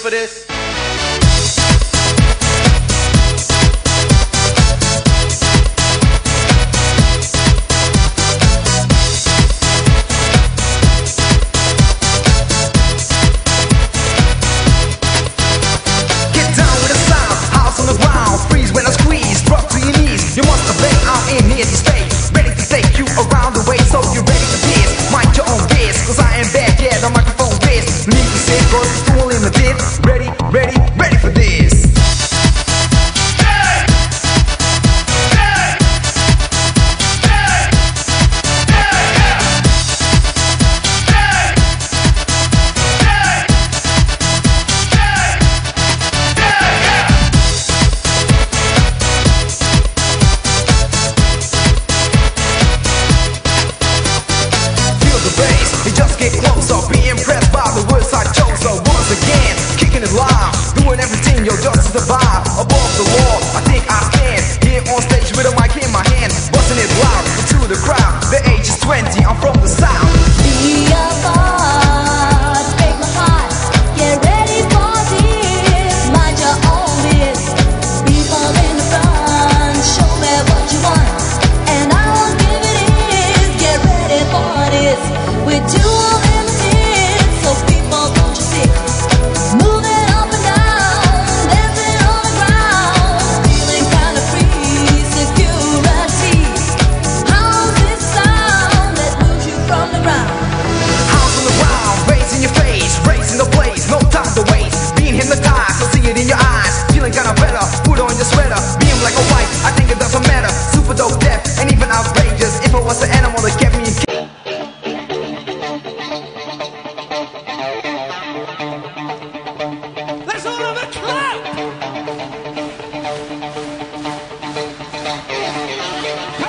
for this? Limited. Ready Gracias.